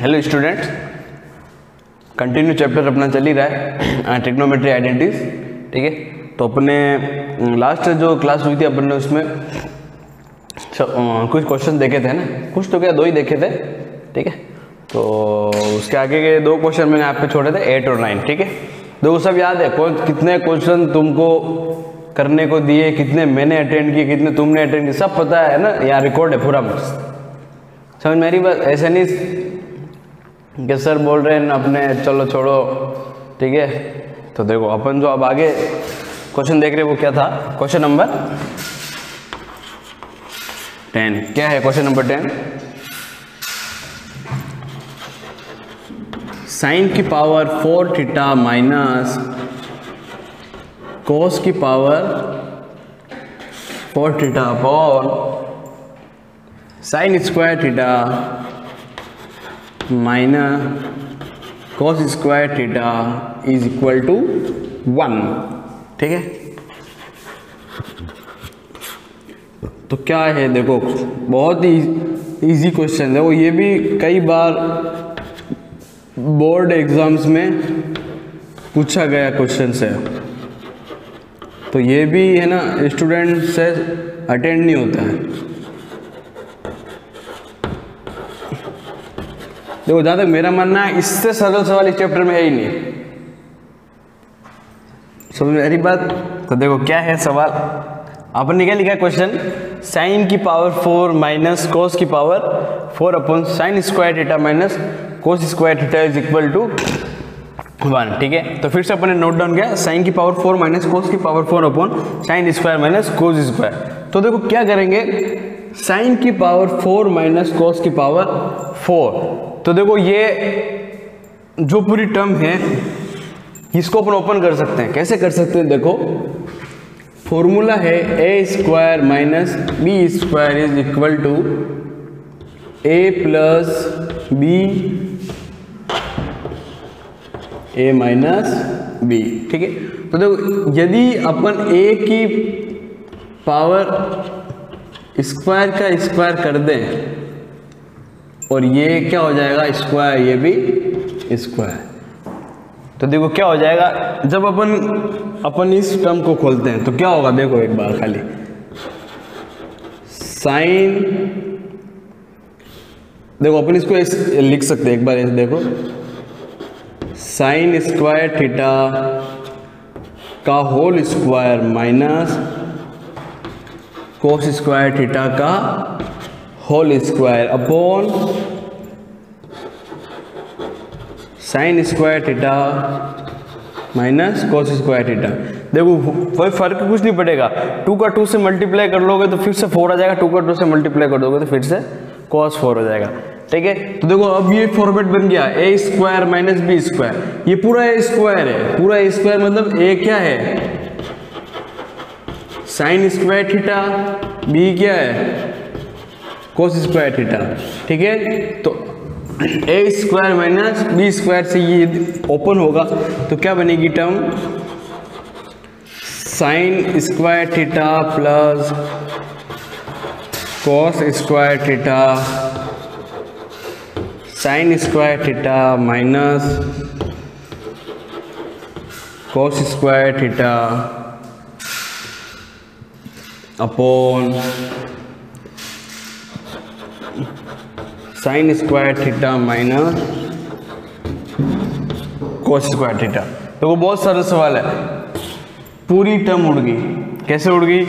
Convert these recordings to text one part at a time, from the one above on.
Hello students continue chapter अपना चल ही रहा है। ट्रिग्नोमेट्री आइडेंटिटीज ठीक है? तो अपने लास्ट जो क्लास हुई थी अपन ने उसमें कुछ क्वेश्चन देखे थे ना? कुछ तो क्या, दो ही देखे थे, ठीक है? तो उसके आगे के दो क्वेश्चन मैंने आप पे छोड़े थे एट और नाइन ठीक है? देखो सब याद है, कौन, कितने क्वेश्चन तुमको करने को दिए, कितने मैंने अटेंड किए, कितने तुमने अटेंड किए, सब पता है ना? यहाँ रिकॉर्ड है पूरा। समझ मेरी बात? ऐसे नहीं कि सर बोल रहे हैं अपने, चलो छोड़ो, ठीक है? तो देखो, अपन जो अब आगे क्वेश्चन देख रहे हैं, वो क्या था? क्वेश्चन नंबर टेन क्या है क्वेश्चन नंबर टेन साइन की power four theta minus cos की power four theta upon sine square theta minus cos square theta is equal to one ठीक है? तो क्या है? देखो, बहुत ही इजी क्वेश्चन देखो ये भी कई बार बोर्ड एग्ज़ाम्स में पूछा गया क्वेश्चन है। तो ये भी है ना स्टूडेंट से अटेंड नहीं होता है। देखो, जहाँ तक मेरा मानना है, इससे सरल सवाल इस चैप्टर में है ही नहीं। समझ बात? तो देखो, क्या है सवाल? आपने क्या लिखा क्वेश्चन साइन की पावर फोर माइनस कोस की power four upon sine square theta minus cos square theta is equal to one ठीक है? तो फिर से अपने नोट डाउन किया साइन की पावर फोर माइनस कोस की power four upon sine square minus cos square तो देखो, क्या करेंगे? साइन की पावर फोर माइनस कोस की पावर फोर तो देखो ये जो पूरी टर्म है, इसको अपन ओपन कर सकते हैं। कैसे कर सकते हैं? देखो फॉर्मूला है A square minus B square is equal to A plus B A minus B ठीक है? तो देखो, यदि अपन ए की पावर स्क्वायर का स्क्वायर कर दें और ये क्या हो जाएगा? स्क्वायर ये भी स्क्वायर तो देखो क्या हो जाएगा? जब अपन अपन इस टर्म को खोलते हैं तो क्या होगा? देखो एक बार खाली. साइन देखो अपन इसको इस, लिख सकते हैं एक बार देखो. साइन स्क्वायर थीटा का whole square minus cos square theta का whole square upon sine square theta minus cos square theta देखो कोई फ़र्क कुछ नहीं पड़ेगा। टू का टू से मल्टीप्लाई कर लोगे तो फिर से फोर आ जाएगा टू का टू से मल्टीप्लाई कर दोगे तो फिर से कॉस फोर हो जाएगा। ठीक है? तो देखो, अब ये फॉर्मेट बन गया A square minus B square ये पूरा स्क्वायर है। पूरा स्क्वायर मतलब ए क्या है? साइन स्क्वायर थीटा बी क्या है? कोस स्क्वायर थीटा ठीक है? तो A square minus B square से ये ओपन होगा। तो क्या बनेगी term sine square theta plus cos square theta sine square theta minus cos square theta upon sine square theta minus cos square theta तो बहुत सरल सवाल है। पूरी टर्म उड़ गई। कैसे उड़ गई?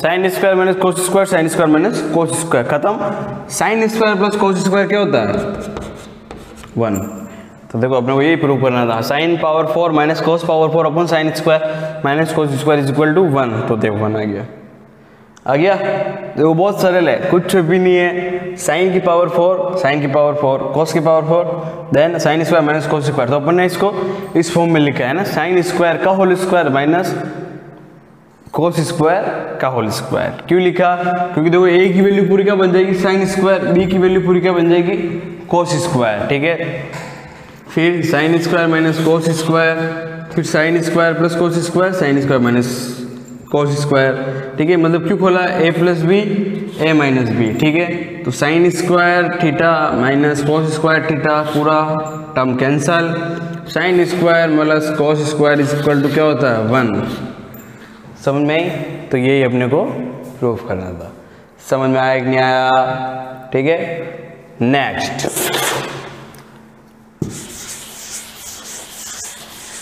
Sine square minus cos square sine square minus cos square खत्म। Sine square plus cos square क्या होता है? वन तो देखो, अपने को यही प्रूव करना था। Sine power four minus cos power four upon sine square minus cos square is equal to one तो देखो वन आ गया। आ गया। देखो, बहुत सरल है। कुछ भी नहीं है। साइन की पावर फोर साइन की पावर फोर कोस की power four then sine square minus cos square तो अपन ने इसको इस फॉर्म में लिखा है ना साइन स्क्वायर का whole square minus cos square का होल स्क्वायर क्यों लिखा? क्योंकि देखो ए की वैल्यू पूरी क्या बन जाएगी? साइन स्क्वायर बी की वैल्यू पूरी क्या बन जाएगी? कोस स्क्वायर ठीक है? फिर sine square minus cos square फिर sine square plus cos square sine square minus cos square ठीक है? मतलब क्यों खोला? A plus B A minus B ठीक है? तो sine square theta minus cos square theta पूरा term cancel sine square plus cos square is equal to क्या होता है? वन समझ में आई? तो यही अपने को प्रूफ करना था। समझ में आया कि नहीं आया? ठीक है? नेक्स्ट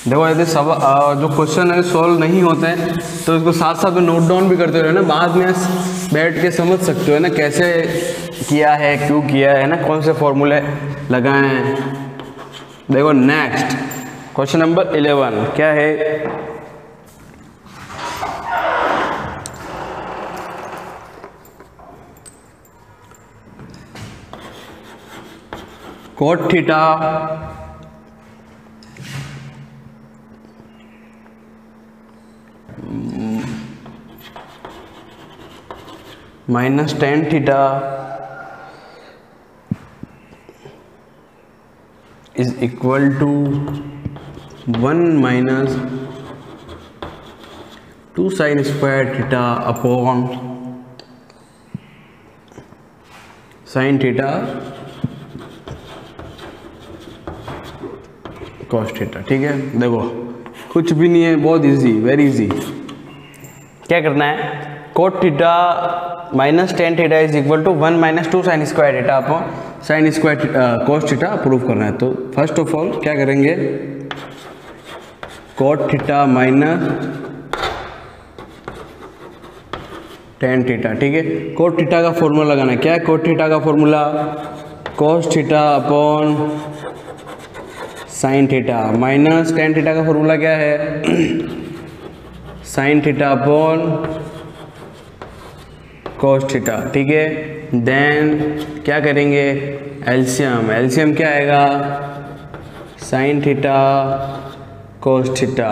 देखो, यदि सब जो क्वेश्चन है सॉल्व नहीं होते हैं तो इसको साथ साथ में नोट डाउन भी करते रहो ना बाद में बैठ के समझ सकते हो ना, कैसे किया है, क्यों किया है ना, कौन से फॉर्मूले लगाए हैं। देखो नेक्स्ट क्वेश्चन नंबर इलेवन क्या है? cot theta minus tan theta is equal to one minus two sine square theta upon sine theta cos theta, ठीक है? देखो, कुछ भी नहीं है, बहुत इजी वेरी इजी क्या करना है? Cot theta minus tan theta is equal to one minus two sine square theta आपको sine square cos theta prove करना है। तो फ़र्स्ट ऑफ़ ऑल क्या करेंगे? Cot theta minus tan theta ठीक है? कोट थीटा का फॉर्मूला लगाना है। क्या है कोट थीटा का formula cos theta upon sine theta minus tan theta का फॉर्मूला क्या है? Sine theta upon cos theta ठीक है? देन क्या करेंगे? एल्शियम एल्शियम क्या आएगा? साइन थीटा कोस थीटा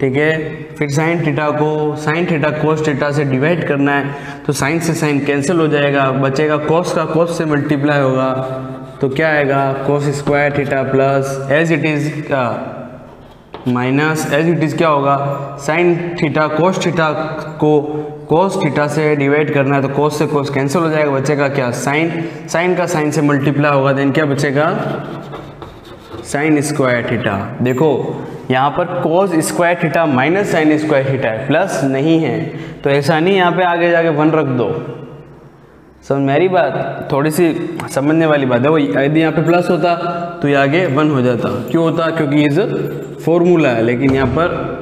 ठीक है? फिर साइन थीटा को साइन थीटा कोस थीटा से डिवाइड करना है तो साइन से साइन कैंसिल हो जाएगा, बचेगा कोस का कोस से मल्टीप्लाई होगा तो क्या आएगा? Cos square theta plus as it is का माइनस एज इट इज़ क्या होगा? साइन थीटा कोस थीटा को कोस थीटा से डिवाइड करना है तो कोस से कोस कैंसिल हो जाएगा, बचेगा क्या? साइन साइन का साइन से मल्टीप्लाई होगा देन क्या बचेगा? साइन स्क्वायर थीटा देखो, यहाँ पर cos square theta minus sine square theta है प्लस नहीं है। तो ऐसा नहीं, यहाँ पे आगे जाके वन रख दो। समझ मेरी बात? थोड़ी सी समझने वाली बात है। वो यदि यहाँ पे प्लस होता तो ये आगे वन हो जाता। क्यों होता? क्योंकि ये फॉर्मूला है, लेकिन यहाँ पर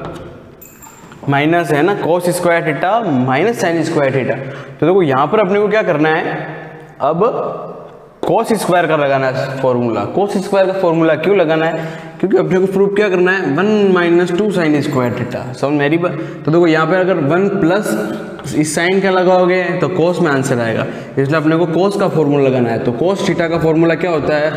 माइनस है ना cos square theta minus sine square theta तो देखो, यहाँ पर अपने को क्या करना है? अब कोस स्क्वायर का लगाना है फॉर्मूला कोस स्क्वायर का फॉर्मूला क्यों लगाना है? क्योंकि अपने को प्रूफ क्या करना है? One minus two sine square theta समझ मेरी बात? तो देखो, यहाँ पर अगर वन प्लस इस साइन का लगाओगे तो कोस में आंसर आएगा। इसलिए अपने को कोस का फॉर्मूला लगाना है। तो कोस थीटा का फॉर्मूला क्या होता है?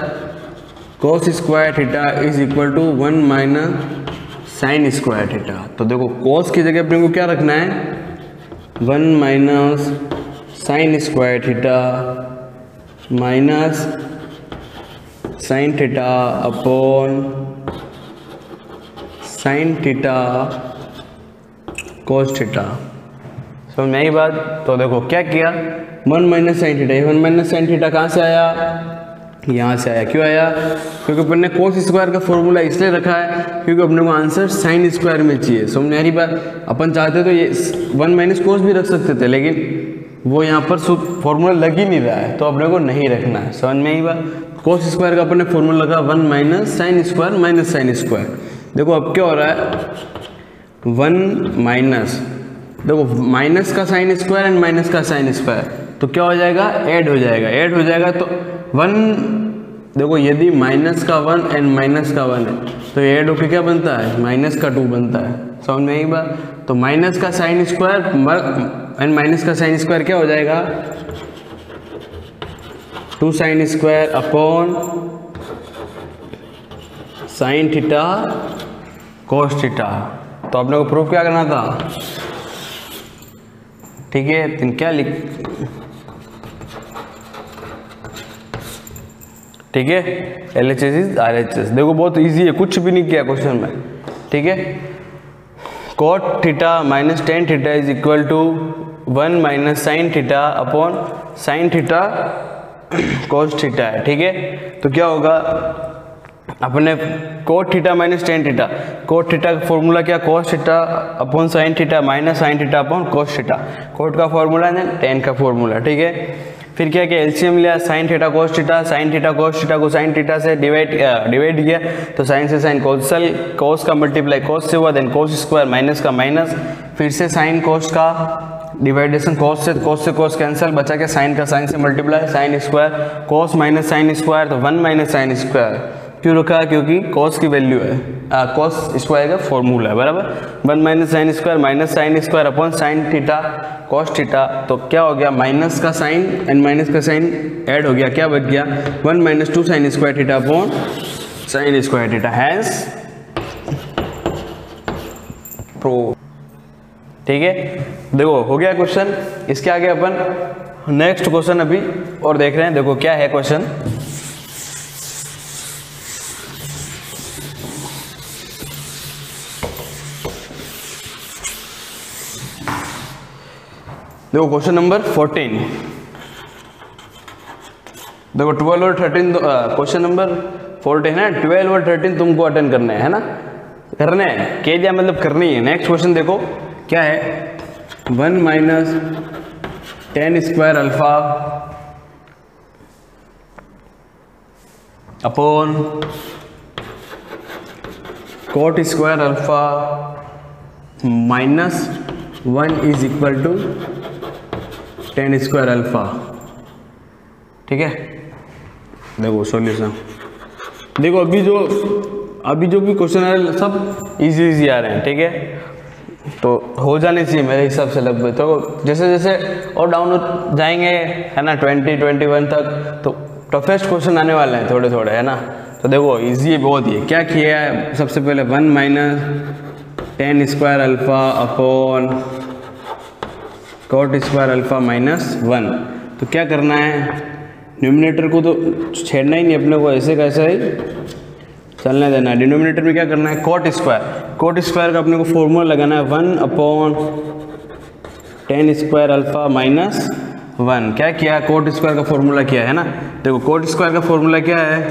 Cos square theta is equal to one minus sine square theta तो देखो कोस की जगह अपने को क्या रखना है? One minus sine square theta minus sine theta upon sine theta cos theta समझ में आई बात? तो देखो, क्या किया? One minus sine theta one minus sine theta कहाँ से आया? यहाँ से आया। क्यों आया? क्योंकि अपन ने कोस स्क्वायर का फॉर्मूला इसलिए रखा है क्योंकि अपने को आंसर साइन स्क्वायर में चाहिए। समझ आ बात अपन चाहते तो ये वन माइनस कोस भी रख सकते थे, लेकिन वो यहाँ पर फॉर्मूला लग ही नहीं रहा है तो अपने को नहीं रखना है। समझ में ही बात? कोस स्क्वायर का अपने फॉर्मूला लगा one minus sine square minus sine square देखो, अब क्या हो रहा है? वन माइनस देखो माइनस का साइन स्क्वायर एंड माइनस का साइन स्क्वायर तो क्या हो जाएगा? ऐड हो जाएगा। ऐड हो जाएगा तो वन देखो यदि माइनस का वन एंड माइनस का वन है तो ऐड होके क्या बनता है? माइनस का टू बनता है। समझ में एक बार तो माइनस का साइन स्क्वायर एंड माइनस का साइन स्क्वायर क्या हो जाएगा? Two sine square upon sine theta cos theta तो आपने को प्रूफ क्या करना था? ठीक है तुम क्या लिख ठीक है? L H S is R H S देखो, बहुत इजी है, कुछ भी नहीं किया क्वेश्चन में। ठीक है? Cot theta minus tan theta is equal to one minus sine theta upon sine theta cos theta है, ठीक है? तो क्या होगा? अपने cot theta minus tan theta cot theta का फॉर्मूला क्या? Cos theta upon sine theta minus sine theta upon cos theta cot का फॉर्मूला है टेन का फॉर्मूला ठीक है? फिर क्या किया एलसीएम लिया, sine theta cos theta, sine theta cos theta को साइन थीटा से डिवाइड डिवाइड किया तो साइन से साइन कोसल कोस का मल्टीप्लाई कोस से हुआ देन कोस स्क्वायर माइनस का माइनस फिर से साइन कोस का डिवाइडेशन कोस से कोस से कोस कैंसिल बचा के साइन का, साइन से multiply sine square cos minus sine square तो वन माइनस साइन स्क्वायर क्यों रखा? क्योंकि कोस की वैल्यू है। कॉस स्क्वायर का फॉर्मूला है, बराबर? One minus sine square minus sine square upon sine theta cos theta तो क्या हो गया? माइनस का साइन एंड माइनस का साइन ऐड हो गया, क्या बच गया? One minus two sine square theta upon sine square theta has प्रो ठीक है? देखो, हो गया क्वेश्चन इसके आगे अपन नेक्स्ट क्वेश्चन अभी और देख रहे हैं, देखो क्या है क्वेश्चन देखो क्वेश्चन नंबर फोर्टीन देखो ट्वेल्व और थर्टीन क्वेश्चन नंबर फोर्टीन है. ट्वेल्व और थर्टीन तुमको अटेंड करने हैं ना? करने हैं. के दिया मतलब करनी है. नेक्स्ट क्वेश्चन देखो, क्या है? One minus tan square alpha upon cot square alpha minus one is equal to tan square alpha ठीक है? देखो सॉल्यूशन देखो, अभी जो अभी जो भी क्वेश्चन है, सब इजी इजी आ रहे हैं, ठीक है? तो हो जाने चाहिए मेरे हिसाब से लगभग। तो जैसे जैसे, और डाउन जाएँगे, है ना ट्वेंटी ट्वेंटी वन तक तो टफेस्ट क्वेश्चन आने वाले हैं थोड़े थोड़े, है ना? तो देखो इजी है बहुत ही क्या किया है? सबसे पहले one minus tan square alpha upon cot square alpha minus one तो क्या करना है? न्यूमिनेटर को तो छेड़ना ही नहीं, अपने को ऐसे कैसे ही चलने देना है। डिनोमिनेटर में क्या करना है? कोट स्क्वायर कोट स्क्वायर का अपने को फॉर्मूला लगाना है। One upon tan square alpha minus one क्या किया? कोट स्क्वायर का फॉर्मूला क्या, है ना? देखो कोट स्क्वायर का फॉर्मूला क्या है?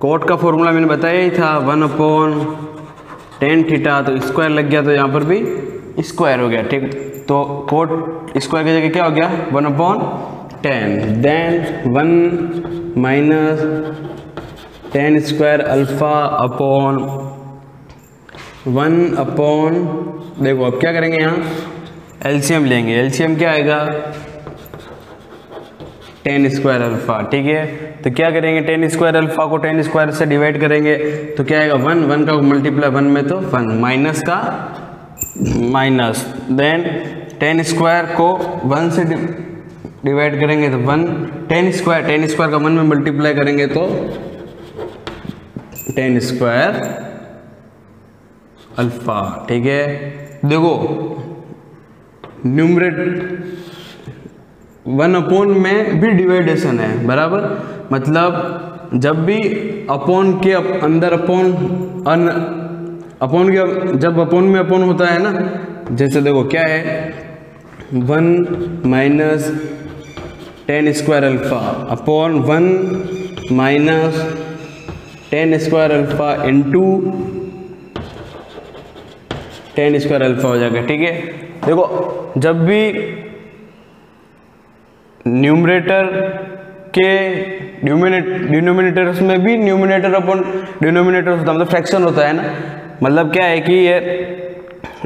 कोट का फॉर्मूला मैंने बताया ही था। वन अपॉन टेन थीटा तो स्क्वायर लग गया तो यहाँ पर भी स्क्वायर हो गया। ठीक। तो कोट स्क्वायर की जगह क्या हो गया? One upon tan. Then one minus tan square alpha upon one upon, देखो अब क्या करेंगे यहाँ? एलसीएम लेंगे। एलसीएम क्या आएगा? टेन स्क्वायर अल्फ़ा, ठीक है? तो क्या करेंगे? टेन स्क्वायर अल्फ़ा को टेन स्क्वायर से डिवाइड करेंगे तो क्या आएगा? वन वन का मल्टीप्लाई वन में तो वन, माइनस का माइनस देन टेन स्क्वायर को वन से डिवाइड करेंगे तो one tan square tan square का वन में मल्टीप्लाई करेंगे तो टेन स्क्वायर अल्फ़ा ठीक है? देखो न्यूमरेट वन अपोन में भी डिवाइडेशन है, बराबर? मतलब जब भी अपोन के अंदर अपोन अपोन के जब अपोन में अपोन होता है ना, जैसे देखो क्या है? One minus tan square alpha upon one minus tan square alpha into tan square alpha हो जाएगा, ठीक है? देखो, जब भी न्यूमरेटर के डिनोमिनेटर्स में भी न्यूमिनेटर अपन डिनोमिनेटर होता है मतलब फ्रैक्शन होता है ना मतलब क्या है कि ये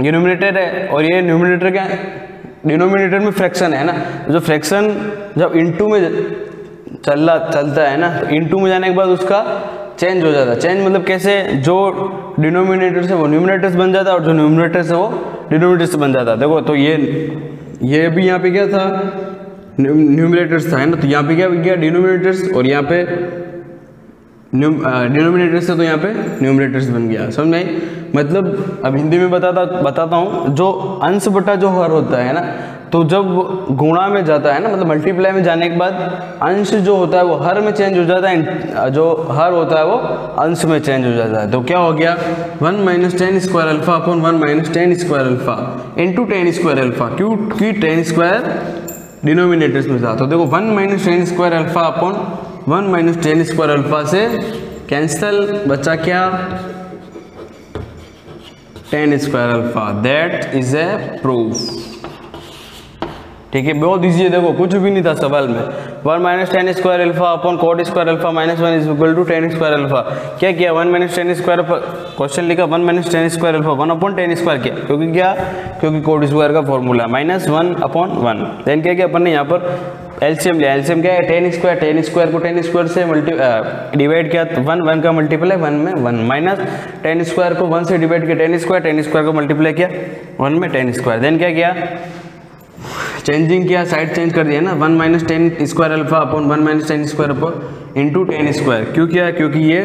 डिनोमिनेटर है और ये न्यूमिनेटर क्या है? डिनोमिनेटर में फ्रैक्शन है ना? जो फ्रैक्शन जब इनटू में चल चलता है ना इनटू में जाने के बाद उसका चेंज हो जाता है। चेंज मतलब कैसे? जो डिनोमिनेटर से वो न्यूमिनेटर्स बन जाता है और जो न्यूमिनेटर से वो डिनोमिनेटर से बन जाता है। देखो तो ये ये भी यहाँ पे क्या था? न्यूमिनेटर्स था, है ना? तो यहाँ पे क्या गया डिनोमिनेटर्स और यहाँ पे डिनोमिनेटर्स से तो यहाँ पे न्यूमिनेटर्स बन गया, समझ में मतलब अब हिंदी में बताता बताता हूँ, जो अंश बटा जो हर होता है ना तो जब गुणा में जाता है ना मतलब मल्टीप्लाई में जाने के बाद, अंश जो होता है वो हर में चेंज हो जाता है जो हर होता है वो अंश में चेंज हो जाता है। तो क्या हो गया? One minus tan square alpha upon one minus tan square alpha into tan square alpha क्यों की टेन स्क्वायर डिनोमिनेटर्स में था तो देखो, one minus tan square alpha upon one minus tan square alpha से कैंसल, बचा क्या? Tan square alpha. That is a proof ठीक है, बहुत ईजी है, देखो, कुछ भी नहीं था सवाल में। One minus tan square alpha upon cot square alpha minus one is equal to tan square alpha क्या किया? One minus tan square question लिखा one minus tan square alpha one upon tan square किया। क्योंकि क्या? क्योंकि cot square का formula minus one upon one then क्या किया अपन ने यहाँ पर? एलसीएम लिया। एलसीएम क्या है? टेन स्क्वायर टेन स्क्वायर को टेन स्क्वायर से मल्टी डिवाइड किया। तो वन वन का मल्टीप्लाई वन में वन माइनस टेन स्क्वायर को वन से डिवाइड किया। टेन स्क्वायर टेन स्क्वायर को मल्टीप्लाई किया। वन में टेन स्क्वायर देन क्या किया? चेंजिंग किया साइड चेंज कर दिया ना? One minus tan square alpha upon one minus tan square upon into tan square क्यों किया? क्योंकि ये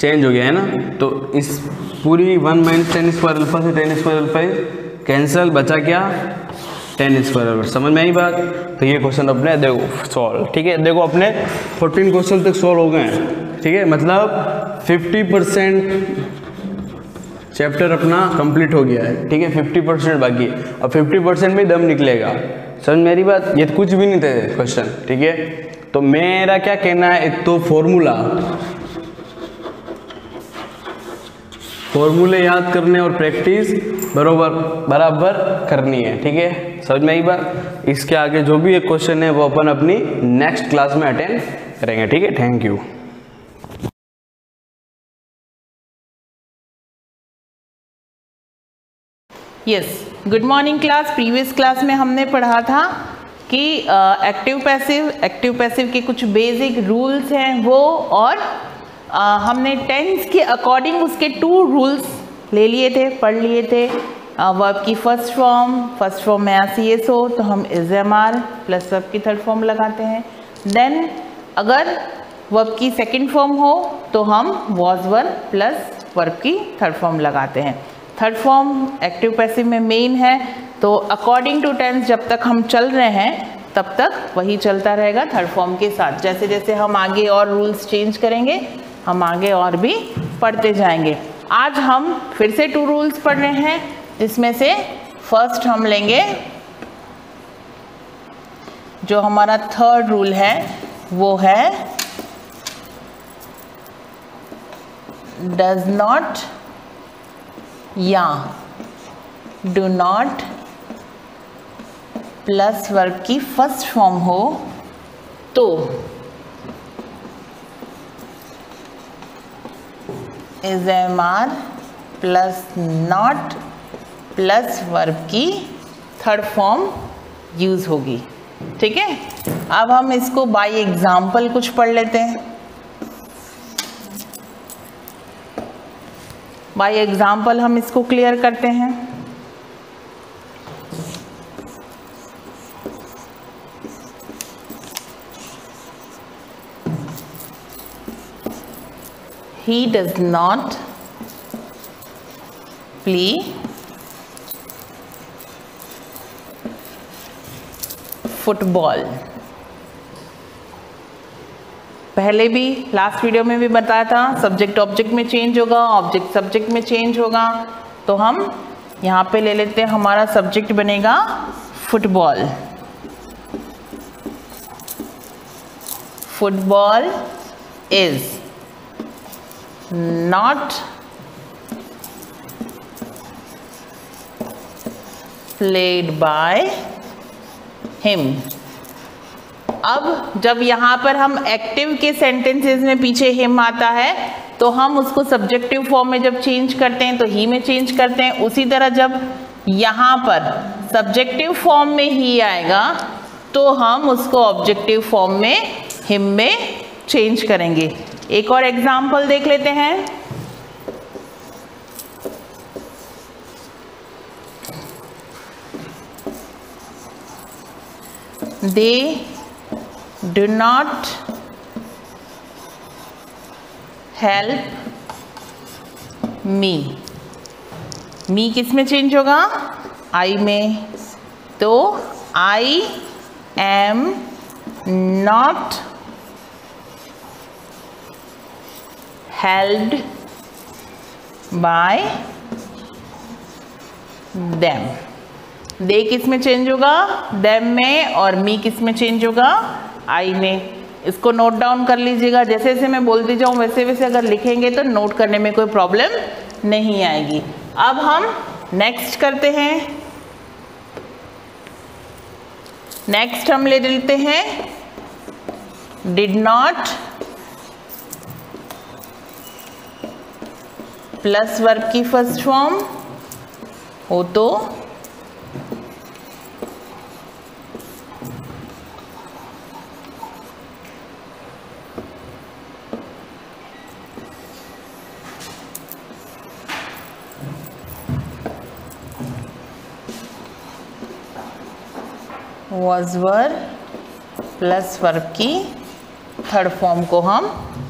चेंज हो गया, है ना? तो इस पूरी one minus tan square alpha से टेन स्क्वायर अल्फ़ा कैंसिल बचा क्या? टेन स्क्वायर अल्फ़ा समझ में आई बात? तो ये क्वेश्चन अपने देखो सॉल्व ठीक है? देखो अपने फोर्टीन क्वेश्चन तक सॉल्व हो गए हैं। ठीक है? मतलब फिफ्टी परसेंट चैप्टर अपना कंप्लीट हो गया है। ठीक है फिफ्टी परसेंट बाकी है। और फिफ्टी परसेंट में दम निकलेगा। समझ मेरी बात? ये तो कुछ भी नहीं थे क्वेश्चन ठीक है? तो मेरा क्या कहना है? एक तो फॉर्मूला फॉर्मूले याद करने और प्रैक्टिस बरोबर, बराबर करनी है, ठीक है? समझ में आई बात? इसके आगे जो भी एक क्वेश्चन है, वो अपन अपनी नेक्स्ट क्लास में अटेंड करेंगे, ठीक है? Thank you yes good morning class previous class में हमने पढ़ा था कि एक्टिव पैसिव एक्टिव पैसिव के कुछ बेसिक रूल्स हैं वो और uh, हमने टेंस के अकॉर्डिंग उसके टू रूल्स ले लिए थे पढ़ लिए थे। वर्ब uh, की फ़र्स्ट फॉर्म फ़र्स्ट फॉर्म में ऐसी एस हो तो हम is am are plus verb की थर्ड फॉर्म लगाते हैं। देन अगर वर्ब की सेकेंड फॉर्म हो तो हम वॉज़ वर्ब प्लस वर्ब की थर्ड फॉर्म लगाते हैं। थर्ड फॉर्म एक्टिव पैसिव में मेन है तो अकॉर्डिंग टू टेंस जब तक हम चल रहे हैं, तब तक वही चलता रहेगा थर्ड फॉर्म के साथ। जैसे जैसे हम आगे और रूल्स चेंज करेंगे, हम आगे और भी पढ़ते जाएँगे। आज हम फिर से टू रूल्स पढ़ रहे हैं, जिसमें से फ़र्स्ट हम लेंगे, जो हमारा थर्ड रूल है, वो है डज नॉट या। डू नॉट प्लस वर्ब की फ़र्स्ट फॉर्म हो तो। Is am are plus not plus verb की थर्ड फॉर्म यूज़ होगी। ठीक है? अब हम इसको बाय एग्ज़ाम्पल कुछ पढ़ लेते हैं। बाय एग्ज़ाम्पल हम इसको क्लियर करते हैं। He does not play football पहले भी लास्ट वीडियो में भी बताया था सब्जेक्ट ऑब्जेक्ट में चेंज होगा ऑब्जेक्ट सब्जेक्ट में चेंज होगा। तो हम यहाँ पे ले लेते हैं, हमारा सब्जेक्ट बनेगा football football is not played by him अब जब यहाँ पर हम एक्टिव के सेंटेंसेस में पीछे हिम आता है तो हम उसको सब्जेक्टिव फॉर्म में जब चेंज करते हैं तो ही में चेंज करते हैं। उसी तरह जब यहाँ पर सब्जेक्टिव फॉर्म में ही आएगा तो हम उसको ऑब्जेक्टिव फॉर्म में हिम में चेंज करेंगे। एक और एग्ज़ाम्पल देख लेते हैं। दे do not help me. मी किसमें चेंज होगा? आई में. तो I am not held by them they किसमें चेंज होगा? देम में और मी किसमें चेंज होगा? आई में। इसको नोट डाउन कर लीजिएगा। जैसे जैसे मैं बोलती जाऊँ, वैसे वैसे अगर लिखेंगे तो नोट करने में कोई प्रॉब्लम नहीं आएगी। अब हम नेक्स्ट करते हैं। नेक्स्ट हम ले लेते हैं। डिड नॉट प्लस वर्ब की फ़र्स्ट फॉर्म हो तो वॉज़ वर प्लस वर्ब की थर्ड फॉर्म को हम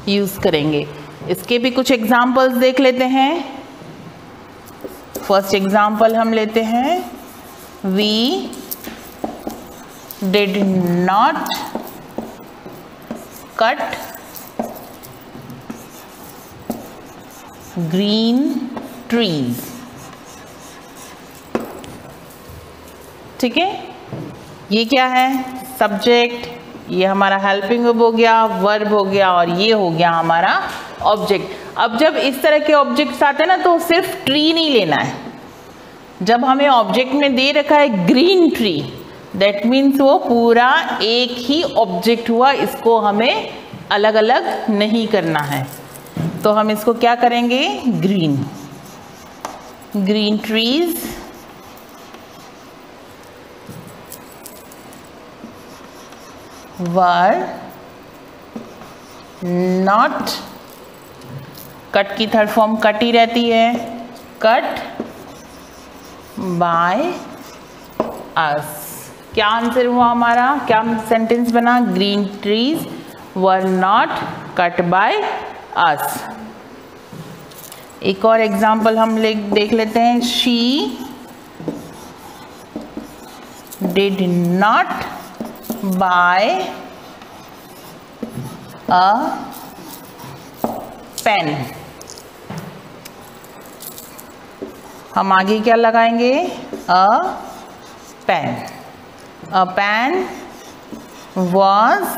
यूज़ करेंगे। इसके भी कुछ एग्जाम्पल्स देख लेते हैं। फ़र्स्ट एग्ज़ाम्पल हम लेते हैं। We did not cut green trees ठीक है? ये क्या है? सब्जेक्ट ये हमारा हेल्पिंग हो गया वर्ब हो गया और ये हो गया हमारा ऑब्जेक्ट अब जब इस तरह के ऑब्जेक्ट्स आते हैं ना तो सिर्फ़ ट्री नहीं लेना है। जब हमें ऑब्जेक्ट में दे रखा है ग्रीन ट्री दैट मीन्स वो पूरा एक ही ऑब्जेक्ट हुआ, इसको हमें अलग अलग नहीं करना है। तो हम इसको क्या करेंगे? Green green trees were not cut की थर्ड फॉर्म कट ही रहती है। कट बाय अस क्या आंसर हुआ हमारा? क्या सेंटेंस बना? Green trees were not cut by us एक और एग्ज़ाम्पल हम ले, देख लेते हैं। She did not buy a pen हम आगे क्या लगाएँगे? A pen a pen was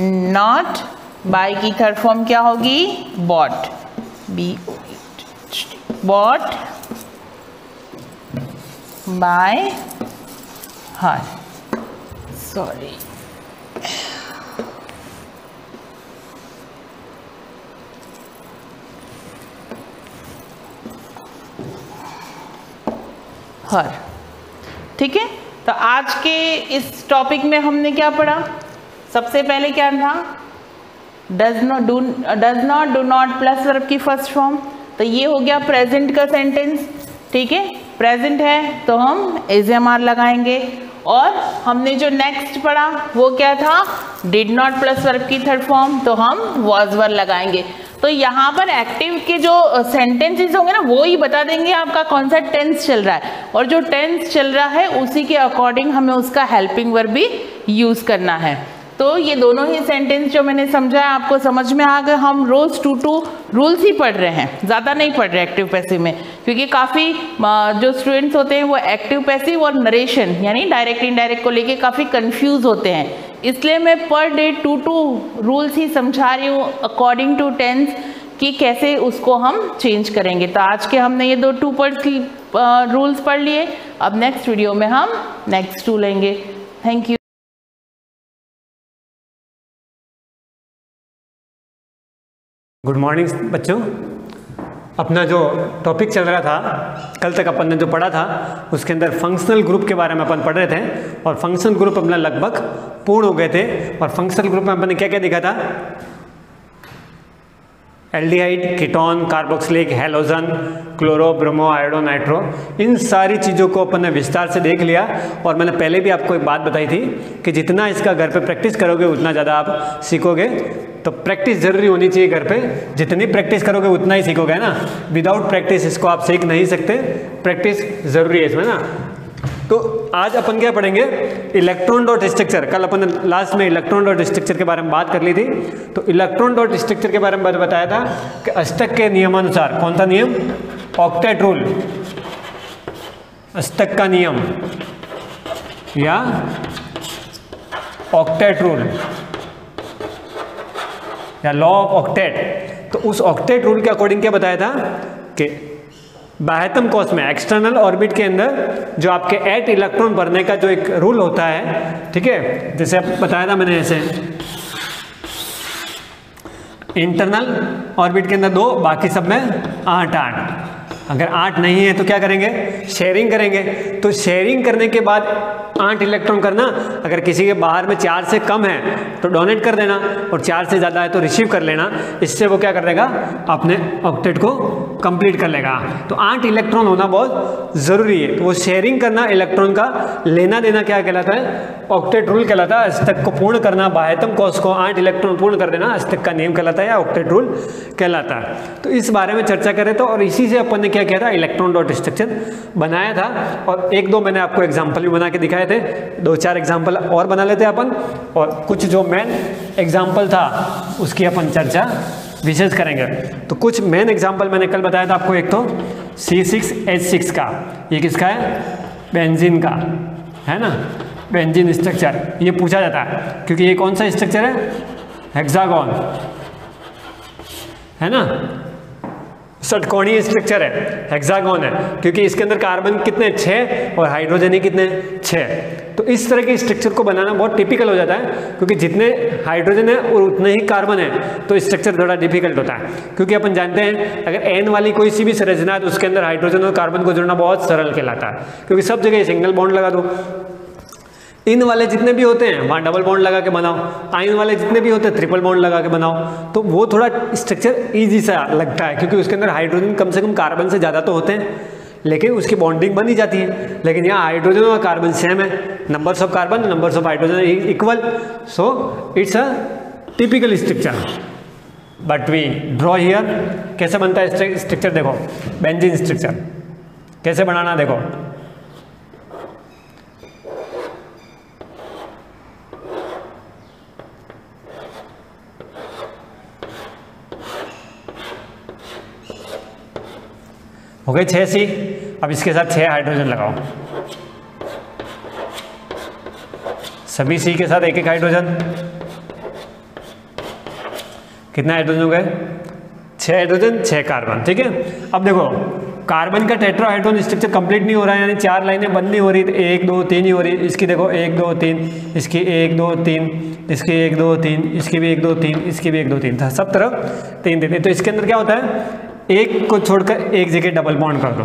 not buy की थर्ड फॉर्म क्या होगी? Bought B bought by her sorry her ठीक है? तो आज के इस टॉपिक में हमने क्या पढ़ा? सबसे पहले क्या था? Does not do does not do not plus verb की फ़र्स्ट फॉर्म तो ये हो गया प्रेजेंट का सेंटेंस ठीक है? प्रेजेंट है तो हम एज लगाएँगे. और हमने जो नेक्स्ट पढ़ा, वो क्या था? डिड नॉट प्लस वर्ब की थर्ड फॉर्म तो हम वॉज़ वर लगाएँगे। तो यहाँ पर एक्टिव के जो सेंटेंसेस होंगे ना, वो ही बता देंगे आपका कौन सा टेंस चल रहा है। और जो टेंस चल रहा है, उसी के अकॉर्डिंग हमें उसका हेल्पिंग वर्ब भी यूज़ करना है। तो ये दोनों ही सेंटेंस जो मैंने समझाया आपको समझ में आ गए हम रोज टू टू रूल्स ही पढ़ रहे हैं। ज़्यादा नहीं पढ़ रहे एक्टिव पैसिव में, क्योंकि काफ़ी जो स्टूडेंट्स होते हैं वो एक्टिव पैसिव और नरेशन यानी डायरेक्ट इनडायरेक्ट को लेके काफ़ी कंफ्यूज होते हैं। इसलिए मैं per day two two rules ही समझा रही हूँ अकॉर्डिंग टू टेंस कि कैसे उसको हम चेंज करेंगे। तो आज के हमने ये दो टू पर रूल्स पढ़ लिए। अब नेक्स्ट वीडियो में हम नेक्स्ट टू लेंगे। थैंक यू गुड मॉर्निंग बच्चों। अपना जो टॉपिक चल रहा था, कल तक अपन ने जो पढ़ा था, उसके अंदर फंक्शनल ग्रुप के बारे में अपन पढ़ रहे थे, और फंक्शनल ग्रुप अपना लगभग पूर्ण हो गए थे, और फंक्शनल ग्रुप में अपन ने क्या क्या देखा था? Aldehyde ketone carboxylic halogen chloro bromo iodo nitro इन सारी चीज़ों को अपन ने विस्तार से देख लिया, और मैंने पहले भी आपको एक बात बताई थी कि जितना इसका घर पे प्रैक्टिस करोगे, उतना ज़्यादा आप सीखोगे। तो प्रैक्टिस ज़रूरी होनी चाहिए घर पे। जितनी प्रैक्टिस करोगे, उतना ही सीखोगे ना? विदाउट प्रैक्टिस इसको आप सीख नहीं सकते। प्रैक्टिस ज़रूरी है इसमें ना? तो आज अपन क्या पढ़ेंगे? इलेक्ट्रॉन डॉट स्ट्रक्चर कल अपन लास्ट में इलेक्ट्रॉन डॉट स्ट्रक्चर के बारे में बात कर ली थी। तो इलेक्ट्रॉन डॉट स्ट्रक्चर के बारे में बताया था कि अष्टक के नियमानुसार कौन सा नियम? ऑक्टेट रूल अष्टक का नियम। या? ऑक्टेट रूल या लॉ ऑफ़ ऑक्टेट तो उस ऑक्टेट रूल के अकॉर्डिंग क्या बताया था? कि बाह्यतम कोष में एक्सटर्नल ऑर्बिट के अंदर जो आपके एट इलेक्ट्रॉन भरने का जो एक रूल होता है, ठीक है? जैसे अब बताया था मैंने ऐसे। इंटरनल ऑर्बिट के अंदर दो, बाकी सब में आठ आठ। अगर आठ नहीं है तो क्या करेंगे? शेयरिंग करेंगे। तो शेयरिंग करने के बाद आठ इलेक्ट्रॉन करना। अगर किसी के बाहर में चार से कम है तो डोनेट कर देना और चार से ज़्यादा है तो रिसीव कर लेना। इससे वो क्या कर देगा अपने ऑक्टेट को कंप्लीट कर लेगा। तो आठ इलेक्ट्रॉन होना बहुत ज़रूरी है। तो वो शेयरिंग करना इलेक्ट्रॉन का। लेना देना क्या कहलाता है? ऑक्टेट रूल कहलाता है। अस्तक को पूर्ण करना, बाह्यतम कोष को आठ इलेक्ट्रॉन पूर्ण कर देना। अस्तक का नियम कहलाता है या ऑक्टेट रूल कहलाता है। तो इस बारे में चर्चा करें तो और इसी से अपन ने क्या किया था? इलेक्ट्रॉन डॉट स्ट्रक्चर बनाया था। और एक दो मैंने आपको एग्ज़ाम्पल भी बना के दिखाए थे। दो चार एग्ज़ाम्पल और बना लेते अपन। और कुछ जो मेन एग्ज़ाम्पल था, उसकी अपन चर्चा विशेष करेंगे। तो कुछ मेन एग्ज़ाम्पल मैंने कल बताया था आपको एक तो सी सिक्स एच सिक्स का। ये किसका है? बेंजीन का। है ना? बेंजीन स्ट्रक्चर ये पूछा जाता है, क्योंकि ये कौन सा स्ट्रक्चर है? हेक्सागोन है ना? षटकोणीय स्ट्रक्चर है हेक्सागोन है, क्योंकि इसके अंदर कार्बन कितने? छः और हाइड्रोजन ही कितने? छः तो इस तरह के स्ट्रक्चर को बनाना बहुत टिपिकल हो जाता है, क्योंकि जितने हाइड्रोजन है और उतने ही कार्बन है तो स्ट्रक्चर थोड़ा डिफ़िकल्ट होता है। क्योंकि अपन जानते हैं, अगर एन वाली कोई सी भी संरचना है तो उसके अंदर हाइड्रोजन और कार्बन को जोड़ना बहुत सरल कहलाता है। क्योंकि सब जगह सिंगल बॉन्ड लगा दो। इन वाले जितने भी होते हैं, वहाँ डबल बॉन्ड लगा के बनाओ। आइन वाले जितने भी होते हैं ट्रिपल बॉन्ड लगा के बनाओ। तो वो थोड़ा स्ट्रक्चर ईजी सा लगता है, क्योंकि उसके अंदर हाइड्रोजन कम से कम कार्बन से ज़्यादा तो होते हैं, लेकिन उसकी बॉन्डिंग बनी जाती है। लेकिन यहाँ हाइड्रोजन और कार्बन सेम है। Numbers of carbon numbers of hydrogen equal so it's a typical structure but we draw here कैसे बनता है स्ट्रक्चर देखो बेंजिन स्ट्रक्चर कैसे बनाना देखो। हो गए छः सी। अब इसके साथ छः हाइड्रोजन लगाओ। सभी सी के साथ एक एक हाइड्रोजन कितना हाइड्रोजन हो गए? छः हाइड्रोजन छः कार्बन ठीक है? अब देखो कार्बन का टेट्राहाइड्रोजन स्ट्रक्चर कंप्लीट नहीं हो रहा है, यानी चार लाइनें बंद नहीं हो रही तो एक, दो, तीन ही हो रही इसकी देखो, एक, दो, तीन, इसकी एक, दो, तीन, इसकी एक, दो, तीन, इसकी भी एक, दो, तीन, इसकी भी एक, दो, तीन सब तरफ़ तीन तीन तो इसके अंदर क्या होता है? एक को छोड़कर एक जगह डबल बॉन्ड कर दो।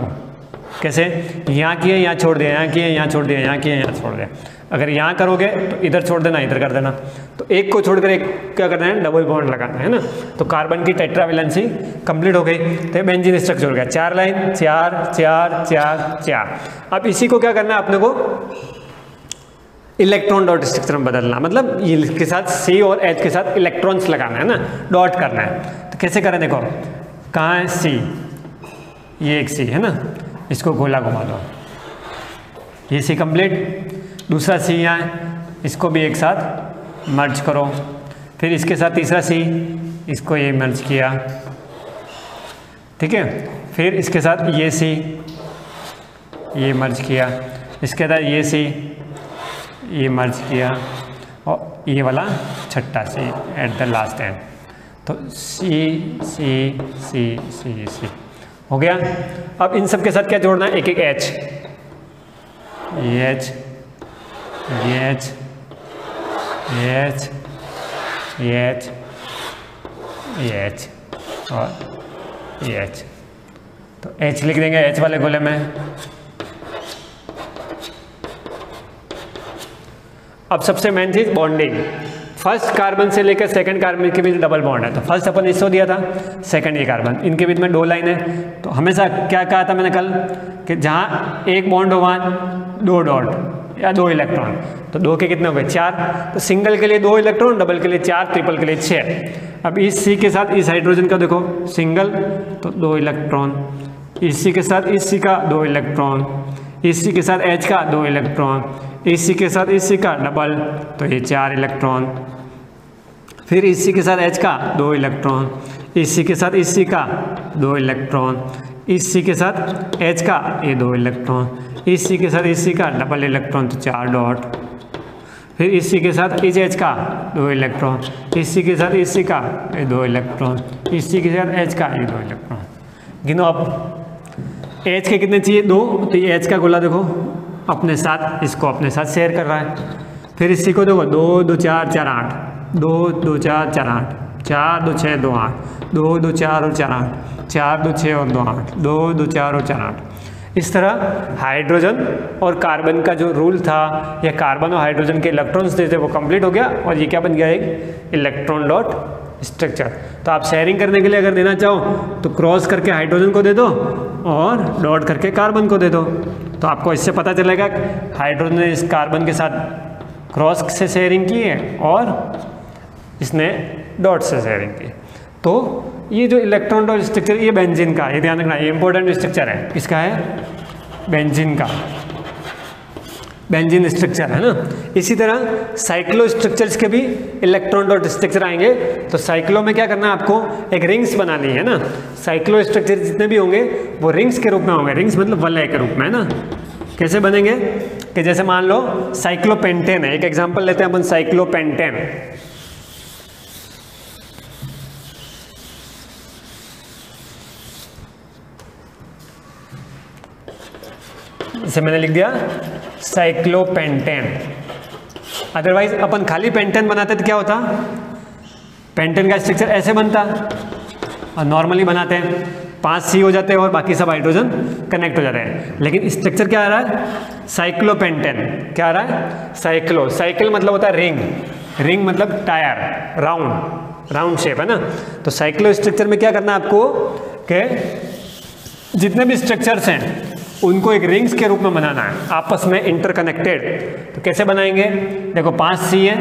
कैसे? यहाँ किए यहाँ छोड़ दिया, यहाँ किए यहाँ छोड़ दिया, यहाँ किए यहाँ छोड़ दिया। अगर यहाँ करोगे तो इधर छोड़ देना, इधर कर देना। तो एक को छोड़कर एक क्या करना है? डबल बॉन्ड लगाना है ना? तो कार्बन की टेट्रावेलेंसी कंप्लीट हो गई। तो बेंजीन स्ट्रक्चर हो गया। चार लाइन चार चार चार चार। अब इसी को क्या करना है? अपने को इलेक्ट्रॉन डॉट स्ट्रक्चर में बदलना। मतलब इसके साथ सी और एच के साथ इलेक्ट्रॉन्स लगाना है ना? डॉट करना है। तो कैसे करें देखो? कहाँ है सी। ये एक सी, है ना? इसको गोला घुमा दो। ये सी कंप्लीट दूसरा सी यहाँ, इसको भी एक साथ मर्ज करो। फिर इसके साथ तीसरा सी, इसको ये मर्ज किया। ठीक है? फिर इसके साथ ये सी, ये मर्ज किया। इसके साथ ये सी, ये मर्ज किया। और ये वाला छट्टा C at the last end तो सी सी सी सी सी। हो गया? अब इन सब के साथ क्या जोड़ना है? एक एक H H H H H H और एच तो एच लिख देंगे एच वाले गोले में। अब सबसे मेन चीज़ बॉन्डिंग फ़र्स्ट कार्बन से लेकर सेकंड कार्बन के बीच डबल बॉन्ड है। तो फ़र्स्ट अपन इसको दिया था सेकंड ये कार्बन इनके बीच में दो लाइन है। तो हमेशा क्या कहा था मैंने कल? कि जहाँ एक बॉन्ड हो, वहाँ दो डॉट या दो इलेक्ट्रॉन तो दो के कितने हो गए? चार। तो सिंगल के लिए दो इलेक्ट्रॉन डबल के लिए चार ट्रिपल के लिए छः अब इस सी के साथ इस हाइड्रोजन का देखो सिंगल तो दो इलेक्ट्रॉन इस के साथ इस का दो इलेक्ट्रॉन इसी के साथ एच का दो इलेक्ट्रॉन इसी के साथ इसी का डबल तो ये चार इलेक्ट्रॉन। फिर इसी के साथ एच का दो इलेक्ट्रॉन। इसी के साथ इसी का दो इलेक्ट्रॉन। इसी के साथ एच का ये दो इलेक्ट्रॉन। इसी के साथ इसी का डबल इलेक्ट्रॉन तो चार डॉट। फिर इसी के साथ इस एच का दो इलेक्ट्रॉन। इसी के साथ इसी का ये दो इलेक्ट्रॉन। इसी के साथ एच का ये दो इलेक्ट्रॉन। गिनो अब एच के कितने चाहिए? दो। तो ये एच का गोला देखो। अपने साथ, इसको अपने साथ शेयर कर रहा है। फिर इसी को देखो, दो दो, चार चार, आठ। दो दो, चार चार, आठ। चार, दो छः दो, आठ। दो दो, चार और चार, आठ। चार, दो छः और दो, आठ। दो दो, चार और चार, आठ। इस तरह हाइड्रोजन और कार्बन का जो रूल था, या कार्बन और हाइड्रोजन के इलेक्ट्रॉन्स थे, वो कंप्लीट हो गया और ये क्या बन गया एक इलेक्ट्रॉन डॉट स्ट्रक्चर तो आप शेयरिंग करने के लिए अगर देना चाहो तो क्रॉस करके हाइड्रोजन को दे दो और डॉट करके कार्बन को दे दो। तो आपको इससे पता चलेगा हाइड्रोजन ने इस कार्बन के साथ क्रॉस से शेयरिंग की है और इसने डॉट से शेयरिंग की। तो ये जो इलेक्ट्रॉन डॉट स्ट्रक्चर ये बेंजीन का ये ध्यान रखना, ये इंपॉर्टेंट स्ट्रक्चर है। किसका है बेंजीन का। बेंजीन स्ट्रक्चर, है ना? इसी तरह साइक्लो स्ट्रक्चर्स के भी इलेक्ट्रॉन डॉट स्ट्रक्चर आएँगे। तो साइक्लो में क्या करना है आपको? एक रिंग्स बनानी है ना? साइक्लो स्ट्रक्चर जितने भी होंगे, वो रिंग्स के रूप में होंगे। रिंग्स मतलब वलय के रूप में, है ना? कैसे बनेंगे? कि जैसे मान लो साइक्लोपेंटेन है। एक एग्ज़ाम्पल लेते हैं अपन साइक्लोपेंटेन इसे मैंने लिख दिया साइक्लोपेंटेन अदरवाइज़ अपन खाली पेंटेन बनाते तो क्या होता? पेंटेन का स्ट्रक्चर ऐसे बनता। और नॉर्मली बनाते हैं। पाँच सी हो जाते हैं और बाकी सब हाइड्रोजन कनेक्ट हो जाते हैं। लेकिन स्ट्रक्चर क्या आ रहा है? साइक्लोपेंटेन क्या आ रहा है? साइक्लो साइकिल मतलब होता है रिंग रिंग मतलब टायर राउंड राउंड शेप है ना? तो साइक्लो स्ट्रक्चर में क्या करना है आपको? कि जितने भी स्ट्रक्चर्स हैं उनको एक रिंग्स के रूप में बनाना है। आपस में इंटरकनेक्टेड तो कैसे बनाएँगे? देखो, पाँच सी है।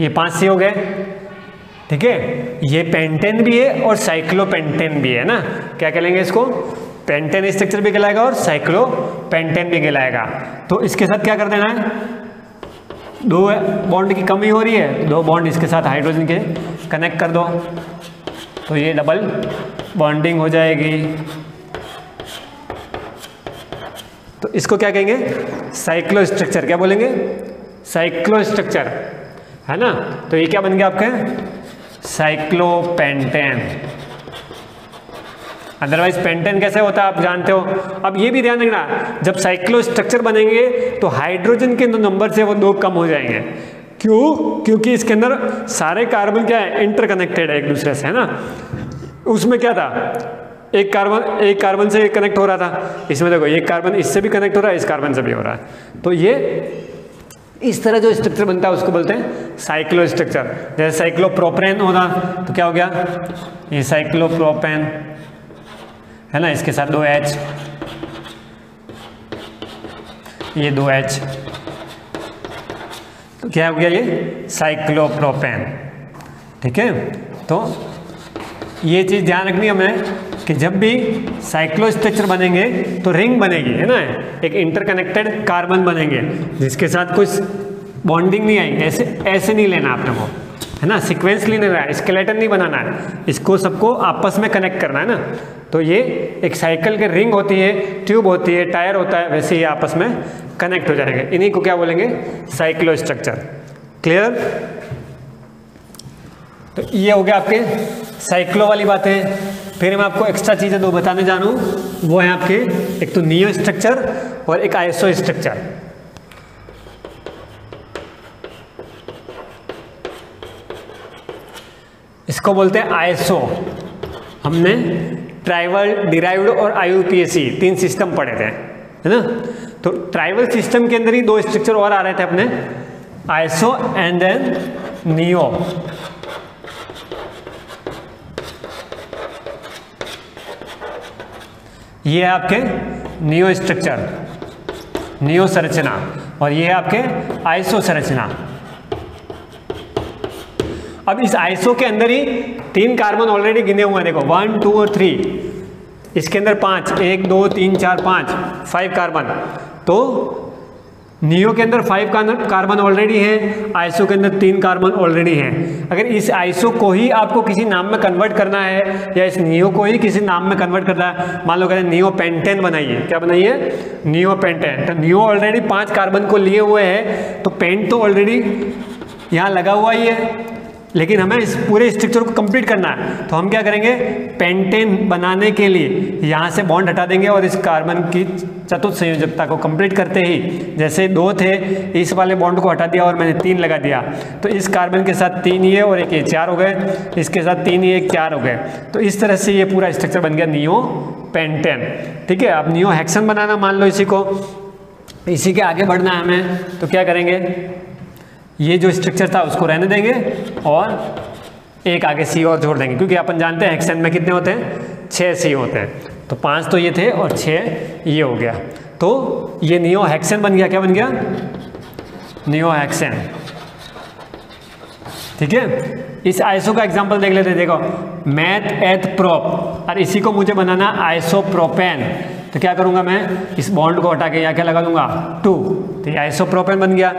ये पाँच सी हो गए। ठीक है? ये पेंटेन भी है और साइक्लोपेंटेन भी है ना? क्या कहलेंगे इसको? पेंटेन स्ट्रक्चर भी कहलाएगा और साइक्लो पेंटेन भी कहलाएगा। तो इसके साथ क्या कर देना है? दो बॉन्ड की कमी हो रही है, दो बॉन्ड इसके साथ हाइड्रोजन के कनेक्ट कर दो। तो ये डबल बॉन्डिंग हो जाएगी। तो इसको क्या कहेंगे? साइक्लो स्ट्रक्चर क्या बोलेंगे? साइक्लो स्ट्रक्चर है ना? तो ये क्या बन गया आपके? साइक्लोपेंटेन अदरवाइज़ पेंटेन कैसे होता है, आप जानते हो? अब ये भी ध्यान रखना, जब साइक्लो स्ट्रक्चर बनेंगे तो हाइड्रोजन के नंबर से वो दो कम हो जाएँगे। क्यों? क्योंकि इसके अंदर सारे कार्बन क्या है? इंटरकनेक्टेड है एक दूसरे से, है ना? उसमें क्या था? एक कार्बन एक कार्बन से कनेक्ट हो रहा था। इसमें देखो, एक कार्बन इससे भी कनेक्ट हो रहा है, इस कार्बन से भी हो रहा है। तो ये इस तरह जो स्ट्रक्चर बनता है, उसको बोलते हैं साइक्लो स्ट्रक्चर जैसे साइक्लोप्रोपेन होना तो क्या हो गया? ये साइक्लोप्रोपेन है ना, इसके साथ दो एच ये दो एच तो क्या हो गया ये? साइक्लोप्रोपेन ठीक है? तो ये चीज़ ध्यान रखनी हमें कि जब भी साइक्लो स्ट्रक्चर बनेंगे तो रिंग बनेगी, है ना? एक इंटरकनेक्टेड कार्बन बनेंगे, जिसके साथ कुछ बॉन्डिंग नहीं आएगी। ऐसे ऐसे नहीं लेना आपने वो। है ना? सीक्वेंस नहीं लेना है स्केलेटन नहीं बनाना है। इसको सबको आपस में कनेक्ट करना है ना? तो ये एक साइकिल के रिंग होती है ट्यूब होती है टायर होता है, वैसे ये आपस में कनेक्ट हो जाएँगे। इन्हीं को क्या बोलेंगे? साइक्लो स्ट्रक्चर क्लियर तो ये हो गया आपके साइक्लो वाली बातें। फिर मैं आपको एक्स्ट्रा चीज़ें दो बताने जानू वो है आपके, एक तो नियो स्ट्रक्चर और एक आईएसओ स्ट्रक्चर इसको बोलते हैं आईएसओ हमने ट्राइवल डिराइव्ड और आईयूपीएसी तीन सिस्टम पढ़े थे, है ना? तो ट्राइवल सिस्टम के अंदर ही दो स्ट्रक्चर और आ रहे थे अपने आईएसओ एंड देन नियो। ये है आपके नियो स्ट्रक्चर नियो संरचना, और ये है आपके आइसो संरचना। अब इस आइसो के अंदर ही तीन कार्बन ऑलरेडी गिने हुए हैं, देखो वन टू और थ्री इसके अंदर पाँच, एक, दो, तीन, चार, पाँच फाइव कार्बन तो नियो के अंदर फाइव कार्बन ऑलरेडी है, आइसो के अंदर तीन कार्बन ऑलरेडी हैं। अगर इस आइसो को ही आपको किसी नाम में कन्वर्ट करना है, या इस नियो को ही किसी नाम में कन्वर्ट करना है, मान लो कहते हैं नियो पेंटेन बनाइए। क्या बनाइए? नियो पेंटेन तो नियो ऑलरेडी पाँच कार्बन को लिए हुए है तो पेंट तो ऑलरेडी यहाँ लगा हुआ ही है। लेकिन हमें इस पूरे स्ट्रक्चर को कंप्लीट करना है। तो हम क्या करेंगे? पेंटेन बनाने के लिए यहाँ से बॉन्ड हटा देंगे और इस कार्बन की चतुर्थ संयोजकता को कंप्लीट करते ही, जैसे दो थे, इस वाले बॉन्ड को हटा दिया और मैंने तीन लगा दिया। तो इस कार्बन के साथ तीन ये और एक ये चार हो गए। इसके साथ तीन ये चार हो गए। तो इस तरह से ये पूरा स्ट्रक्चर बन गया नियो पेंटेन ठीक है अब नियो हैक्सन बनाना मान लो इसी को। इसी के आगे बढ़ना है हमें। तो क्या करेंगे? ये जो स्ट्रक्चर था, उसको रहने देंगे और एक आगे सी और जोड़ देंगे। क्योंकि अपन जानते हैं हेक्सेन में कितने होते हैं? छः सी होते हैं। तो पाँच तो ये थे और छः ये हो गया। तो ये नियो हेक्सेन बन गया। क्या बन गया? नियो हेक्सेन ठीक है? इस आइसो का एग्जांपल देख लेते हैं। देखो मैथ एथ प्रोप और इसी को मुझे बनाना आइसोप्रोपेन तो क्या करूँगा मैं? इस बॉन्ड को हटा के यहाँ क्या लगा दूँगा? टू तो ये आइसोप्रोपेन बन गया।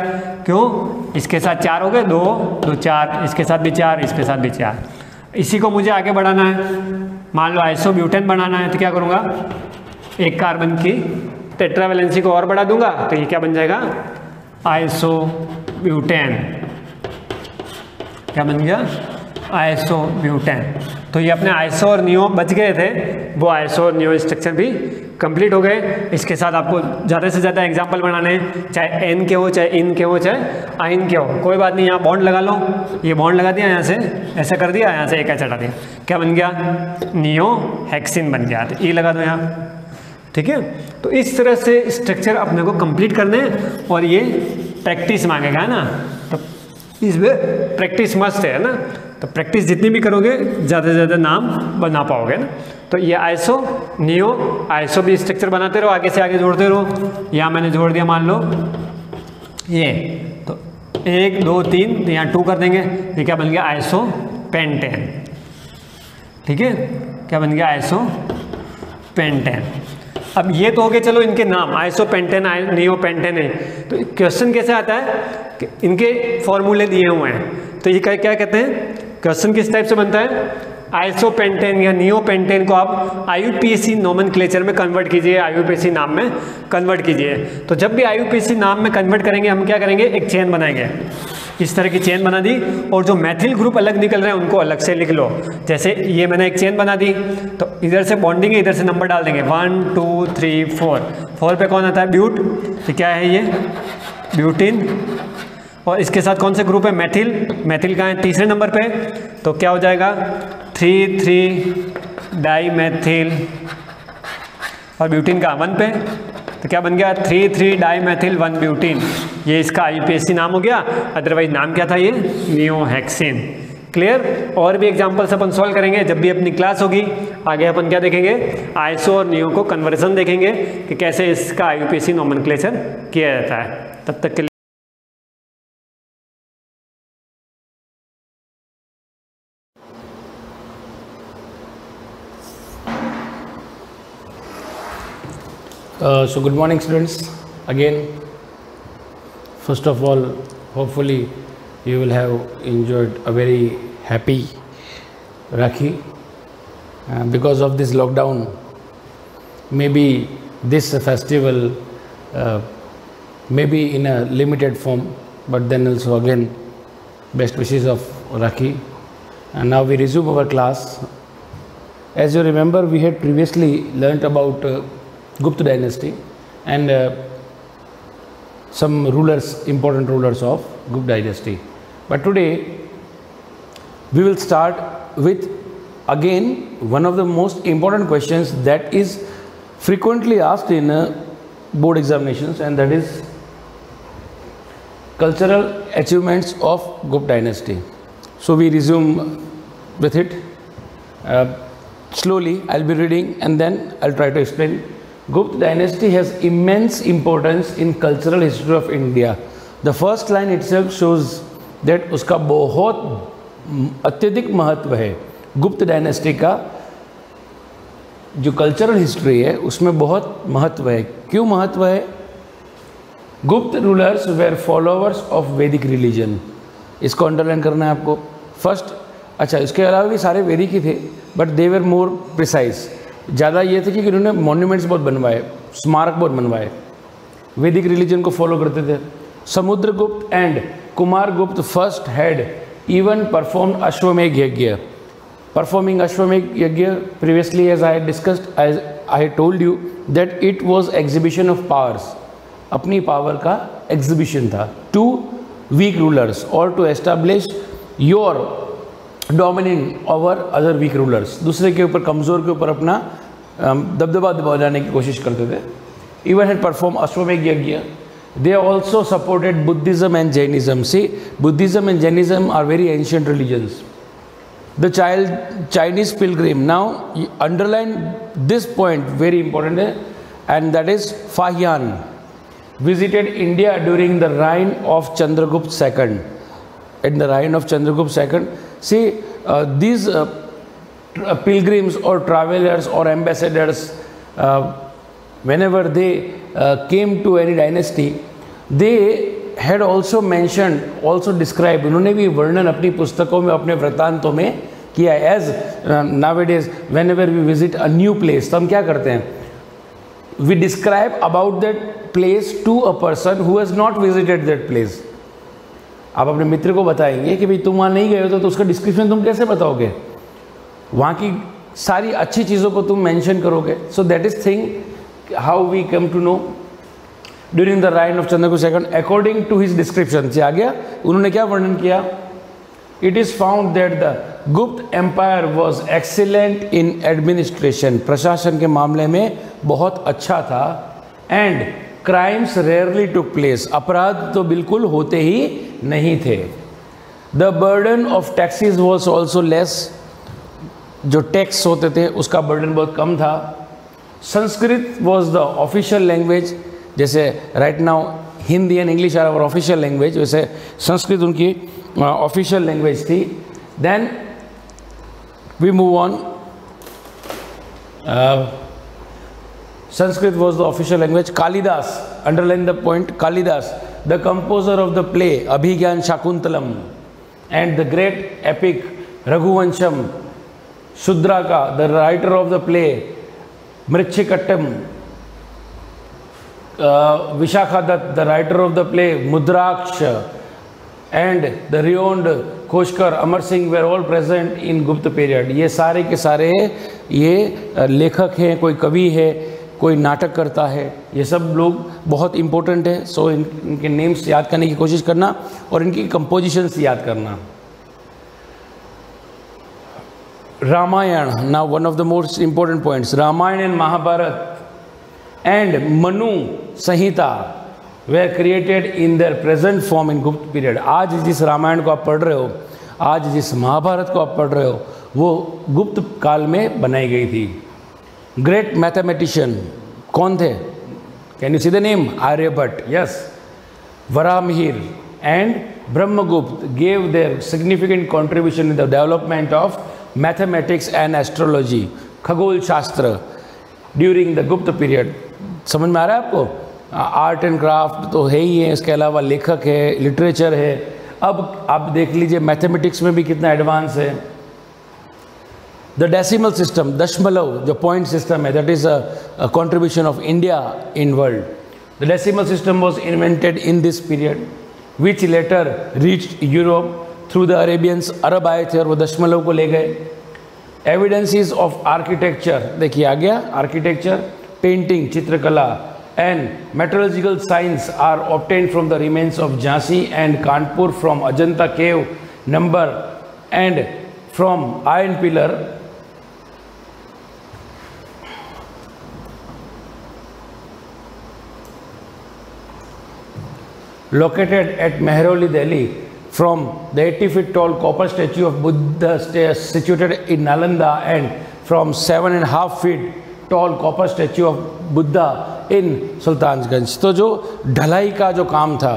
क्यों? इसके साथ चार हो गए। दो दो चार, इसके साथ भी चार, इसके साथ भी चार। इसी को मुझे आगे बढ़ाना है। मान लो आइसोब्यूटेन बनाना है तो क्या करूँगा? एक कार्बन की टेट्रावेलेंसी को और बढ़ा दूँगा तो ये क्या बन जाएगा? आइसोब्यूटेन क्या बन गया? आइसोब्यूटेन तो ये अपने आइसो और नियो बच गए थे। वो आइसो और नियो स्ट्रक्चर भी कंप्लीट हो गए। इसके साथ आपको ज़्यादा से ज़्यादा एग्ज़ाम्पल बनाने हैं। चाहे एन के हो, चाहे इन के हो, चाहे आइन के हो। कोई बात नहीं, यहाँ बॉन्ड लगा लो। ये बॉन्ड लगा दिया, यहाँ से ऐसा कर दिया, यहाँ से एक ऐसा हटा दिया। क्या बन गया? नियो हैक्सिन बन गया। तो ई लगा दो यहाँ। ठीक है? तो इस तरह से स्ट्रक्चर अपने को कंप्लीट करने और ये प्रैक्टिस मांगेगा, है ना? इसमें प्रैक्टिस मस्ट है ना? तो प्रैक्टिस जितनी भी करोगे, ज़्यादा से ज़्यादा नाम बना पाओगे ना? तो ये आइसो नियो आइसो भी स्ट्रक्चर बनाते रहो, आगे से आगे जोड़ते रहो। यहाँ मैंने जोड़ दिया, मान लो। ये तो एक, दो, तीन, यहाँ टू कर देंगे। ये क्या बन गया? Iso pentane. ठीक है? क्या बन गया? Iso pentane. अब ये तो हो गए चलो इनके नाम आइसो पेंटेन नियो पेंटेन है। तो क्वेश्चन कैसे आता है? कि इनके फॉर्मूले दिए हुए हैं। तो ये क्या क्या कहते हैं? क्वेश्चन किस टाइप से बनता है? आइसो पेंटेन या नियो पेंटेन को आप आईयूपीएससी नोमन में कन्वर्ट कीजिए आईयूपीएससी नाम में कन्वर्ट कीजिए। तो जब भी आईयूपीएससी नाम में कन्वर्ट करेंगे, हम क्या करेंगे? एक चेन बनाएँगे। इस तरह की चेन बना दी और जो मैथिल ग्रुप अलग निकल रहे हैं, उनको अलग से लिख लो। जैसे ये मैंने एक चेन बना दी तो इधर से बॉन्डिंग है, इधर से नंबर डाल देंगे। One two three four four पे कौन आता है? ब्यूट तो क्या है ये? ब्यूटिन और इसके साथ कौन से ग्रुप है? मैथिल मैथिल का है? तीसरे नंबर पे। तो क्या हो जाएगा? थ्री थ्री डाई मैथिल और ब्यूटिन का वन पे। तो क्या बन गया? Three three di methyl one butene ये इसका आई नाम हो गया। अदरवाइज़ नाम क्या था ये? नियोहेक्सिन क्लियर और भी एग्जाम्पल्स अपन सॉल्व करेंगे, जब भी अपनी क्लास होगी। आगे अपन क्या देखेंगे? आईसो और नियो को कन्वर्जन देखेंगे कि कैसे इसका आई यू नॉमन किया जाता है। तब तक के Uh, so good morning students. Again first of all hopefully you will have enjoyed a very happy Rakhi. Uh, because of this lockdown maybe this festival uh, maybe in a limited form but then also again best wishes of Rakhi. And now we resume our class. As you remember we had previously learnt about uh, Gupta dynasty and uh, some rulers, important rulers of Gupta dynasty. But today we will start with again one of the most important questions that is frequently asked in uh, board examinations and that is cultural achievements of Gupta dynasty. So we resume with it. Uh, slowly I'll be reading and then I'll try to explain Gupta dynasty has immense importance in cultural history of India. The first line itself shows that उसका बहुत अत्यधिक महत्व है गुप्त dynasty का जो cultural history है उसमें बहुत महत्व है क्यों महत्व है Gupta rulers were followers of Vedic religion इसको अंडरलाइन करना है आपको फ़र्स्ट अच्छा इसके अलावा भी सारे वैदिक ही थे but they were more precise ज़्यादा ये थे कि इन्होंने मॉन्यूमेंट्स बहुत बनवाए, स्मारक बहुत बनवाए। वैदिक रिलीजन को फॉलो करते थे। Samudragupta and Kumar Gupta first had even perform Ashwamedha yagya Yajna previously, as I had discussed, as I had told you, that it was exhibition of powers अपनी पावर का एग्जीबिशन था। To weak rulers और to establish your dominate over other weak rulers दूसरे के ऊपर, कमज़ोर के ऊपर अपना दबदबा दबा जाने की कोशिश करते थे। Even had perform Ashvamedha yagya they also supported Buddhism and Jainism see Buddhism and Jainism are very ancient religions the child Chinese pilgrim now underline this point very important है and that is Fahien visited India during the reign of Chandragupta second in the reign of Chandragupta second see uh, pilgrims और uh, uh, pilgrims और ambassadors whenever they came to any came they had also mention also describe उन्होंने भी वर्णन अपनी पुस्तकों में अपने वृतांतों में किया है। As now it is whenever we visit a new place तो हम क्या करते हैं? We describe about that place to a person who has not visited that place आप अपने मित्र को बताएँगे कि भाई तुम वहाँ नहीं गए हो तो, तो उसका डिस्क्रिप्शन तुम कैसे बताओगे? वहाँ की सारी अच्छी चीज़ों को तुम मेंशन करोगे। So that is thing how we come to know during the reign of Chandragupta second according to his description से आ गया उन्होंने क्या वर्णन किया? It is found that the Gupta empire was excellent in administration प्रशासन के मामले में बहुत अच्छा था। And crimes rarely took place अपराध तो बिल्कुल होते ही नहीं थे। The burden of taxes was also less जो टैक्स होते थे, उसका बर्डन बहुत कम था। Sanskrit was the official language जैसे right now Hindi and English are our official language वैसे संस्कृत उनकी ऑफिशियल लैंग्वेज थी। Then we move on Sanskrit was the official language. Kalidas, underline the point, Kalidas, the composer of the play Abhigyan Shakuntalam and the great epic Raghuvansham, Shudraka, the writer of the play Mrichikattam, uh, Vishakhadat, the writer of the play Mudraksh, and the renowned Koshkar, Amar Singh were all present in Gupta period. ये सारे के सारे ये लेखक हैं कोई कवि है कोई नाटक करता है ये सब लोग बहुत इंपॉर्टेंट है सो इन, इनके नेम्स याद करने की कोशिश करना और इनकी कंपोजिशंस याद करना। Ramayana now one of the most important points Ramayana and Mahabharata and Manu Samhita were created in their present form in Gupta period आज जिस रामायण को आप पढ़ रहे हो आज जिस महाभारत को आप पढ़ रहे हो वो गुप्त काल में बनाई गई थी। ग्रेट मैथमेटिशियन कौन थे? Can you see the name Aryabhata yes Varahamihira and Brahmagupta gave their significant contribution in the development of mathematics and astrology. खगोल शास्त्र ड्यूरिंग द गुप्त पीरियड समझ में आ रहा है आपको? आर्ट एंड क्राफ्ट तो है ही है, इसके अलावा लेखक है लिटरेचर है। अब आप देख लीजिए मैथमेटिक्स में भी कितना एडवांस है। द डेसिमल सिस्टम दशमलव जो पॉइंट सिस्टम है that is a contribution of India in world the decimal system was invented in this period which later reach Europe through the Arabians अरब आए थे और वो दशमलव को ले गए एविडेंसीज ऑफ आर्किटेक्चर देखिए आ गया आर्किटेक्चर पेंटिंग चित्रकला and metrological science are obtained from the remains of Jhansi and Kanpur from Ajanta cave number and from iron pillar located at Mehroli, Delhi, from the 80 feet tall copper statue of Buddha situated in Nalanda and from seven and a half feet tall copper statue of Buddha in Sultanganj तो जो ढलाई का जो काम था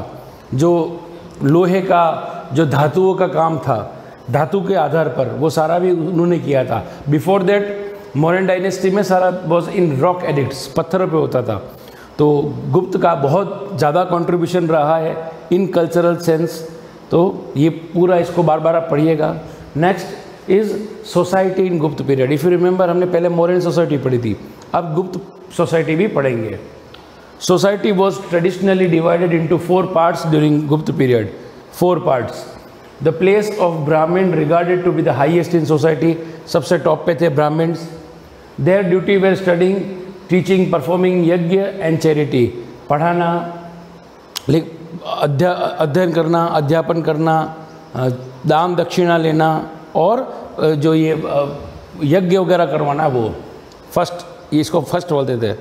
जो लोहे का जो धातुओं का काम था धातु के आधार पर वो सारा भी उन्होंने किया था बिफोर दैट मॉडर्न डायनेस्टी में सारा वॉज़ इन रॉक एडिक्ट्स पत्थरों पे होता था तो गुप्त का बहुत ज़्यादा कंट्रीब्यूशन रहा है इन कल्चरल सेंस तो ये पूरा इसको बार बार आप पढ़िएगा। Next is society in Gupta period if you remember हमने पहले मॉडर्न सोसाइटी पढ़ी थी, अब गुप्त सोसाइटी भी पढ़ेंगे। Society was traditionally divided into four parts during Gupta period four parts the place of Brahmin regarded to be the highest in society सबसे top पे थे Brahmins their duty were studying teaching performing yagya and charity पढ़ाना अध्या अध्ययन करना अध्यापन करना दान दक्षिणा लेना और जो ये यज्ञ वगैरह करवाना वो फ़र्स्ट इसको फ़र्स्ट बोलते थे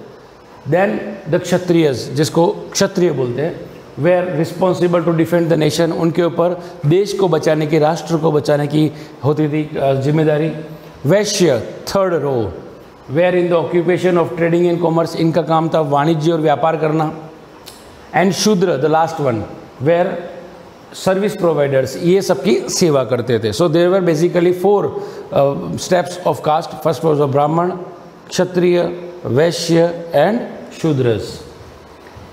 देन द क्षत्रियस जिसको क्षत्रिय बोलते हैं they are responsible to defend the nation उनके ऊपर देश को बचाने की राष्ट्र को बचाने की होती थी ज़िम्मेदारी Vaishya third row were in the occupation of trading and commerce इनका काम था वाणिज्य और व्यापार करना and Shudra the last one were service providers ये सबकी सेवा करते थे so there were basically four steps of caste first was a Brahmin Kshatriya Vaishya and Shudras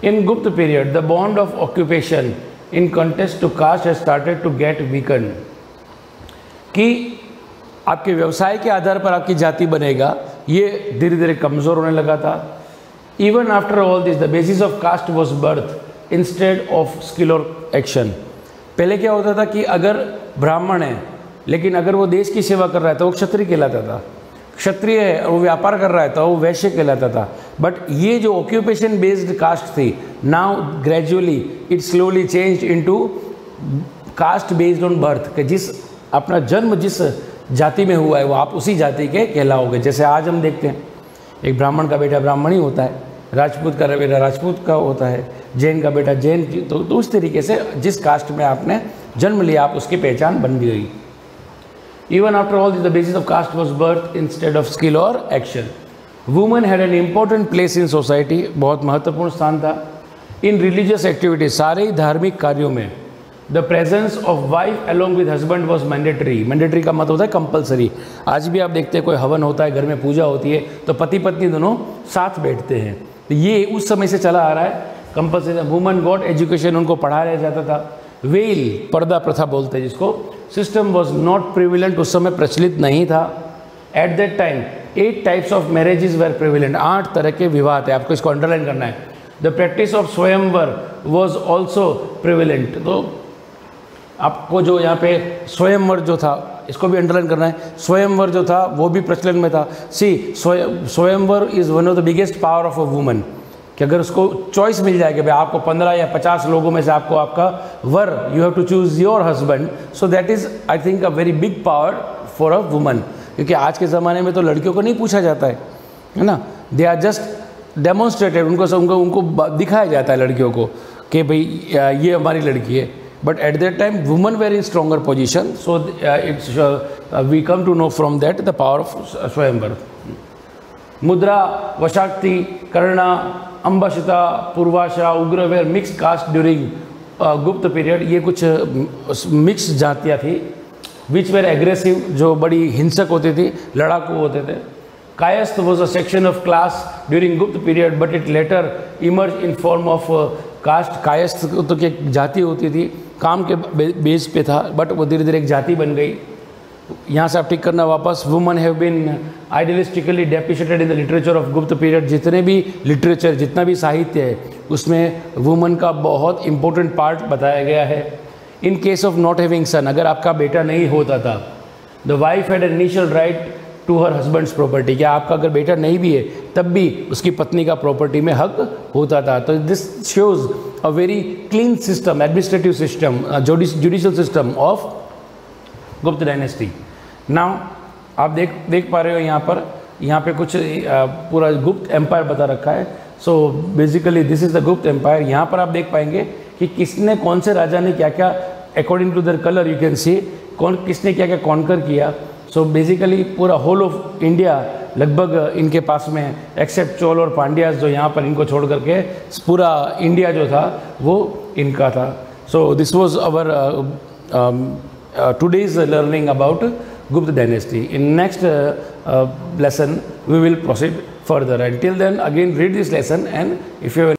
in Gupta period the bond of occupation in context to caste has started to get weakened. कि आपके व्यवसाय के आधार पर आपकी जाति बनेगा ये धीरे धीरे कमज़ोर होने लगा था। Even after all this the basis of caste was birth instead of skill और एक्शन पहले क्या होता था कि अगर ब्राह्मण है, लेकिन अगर वो देश की सेवा कर रहा है तो वो क्षत्रिय कहलाता था। क्षत्रिय है वो व्यापार कर रहा है तो वो वैश्य कहलाता था। बट ये जो ऑक्यूपेशन बेस्ड कास्ट थी now gradually it slowly change into caste based on birth कि जिस अपना जन्म जिस जाति में हुआ है वो आप उसी जाति के कहलाओगे। जैसे आज हम देखते हैं एक ब्राह्मण का बेटा ब्राह्मण ही होता है राजपूत का बेटा राजपूत का होता है जैन का बेटा जैन तो, तो उस तरीके से जिस कास्ट में आपने जन्म लिया आप उसकी पहचान बन गई। Even after all this, the basis of caste was birth instead of skill or action. Women had an important place in society, बहुत महत्वपूर्ण स्थान था। इन रिलीजियस एक्टिविटीज़ सारे ही धार्मिक कार्यों में the presence of wife along with husband was mandatory mandatory का मतलब होता है कंपलसरी आज भी आप देखते हैं कोई हवन होता है, घर में पूजा होती है तो पति पत्नी दोनों साथ बैठते हैं। तो ये उस समय से चला आ रहा है। कंपलसरी वुमन गॉड एजुकेशन उनको पढ़ाया जाता था। वेल पर्दा प्रथा बोलते हैं जिसको। सिस्टम वॉज़ नॉट प्रिविलेंट उस समय प्रचलित नहीं था। At that time eight types of marriages were prevalent आठ तरह के विवाह थे। आपको इसको अंडरलाइन करना है। The practice of swayamvar was also prevalent तो आपको जो यहाँ पे स्वयंवर जो था, इसको भी अंडरलाइन करना है। स्वयंवर जो था, वो भी प्रचलन में था। See swayamvar is one of the biggest power of a woman कि अगर उसको चॉइस मिल जाए कि भाई आपको पंद्रह या पचास लोगों में से आपको आपका वर you have to choose your husband so that is I think a very big power for a woman क्योंकि आज के ज़माने में तो लड़कियों को नहीं पूछा जाता है है ना? दे आर जस्ट डेमोन्स्ट्रेटेड उनको उनको उनको दिखाया जाता है लड़कियों को कि भाई ये हमारी लड़की है। But at that time women were in stronger position so it's we come to know from that the power of swayamvar मुद्रा वशाक्ति कर्णा अम्बाशिता पूर्वाशा उग्रवेर mix caste during Gupta period ये कुछ मिक्स जातियाँ थी विच वेर एग्रेसिव जो बड़ी हिंसक होती थी लड़ाकू होते थे Kayastha was a section of class during Gupta period but it later emerge in form of caste Kayastha तो की जाति होती थी काम के बेस पे था बट वो धीरे धीरे एक जाति बन गई। यहाँ से आप टिक करना वापस। Women have been idealistically depicted in the literature of Gupta period जितने भी लिटरेचर जितना भी साहित्य है, उसमें वुमन का बहुत इंपॉर्टेंट पार्ट बताया गया है। In case of not having son अगर आपका बेटा नहीं होता था the wife had initial right to her husband's property क्या आपका अगर बेटा नहीं भी है, तब भी उसकी पत्नी का प्रॉपर्टी में हक होता था। तो this shows a very clean system administrative system judicial system of Gupta dynasty now आप देख देख पा रहे हो यहाँ पर, यहाँ पे कुछ पूरा गुप्त एम्पायर बता रखा है। So basically this is the Gupta empire यहाँ पर आप देख पाएँगे कि किसने, कौन से राजा ने क्या क्या according to the colour you can see कौन, किसने क्या क्या कॉन्कर किया। सो बेसिकली पूरा होल ऑफ़ इंडिया लगभग इनके पास में एक्सेप्ट चोल और पांड्याज जो यहाँ पर इनको छोड़ करके, पूरा इंडिया जो था, वो इनका था। So this was our today's learning about Gupta dynasty in next lesson we will proceed further and till then again read this lesson and if you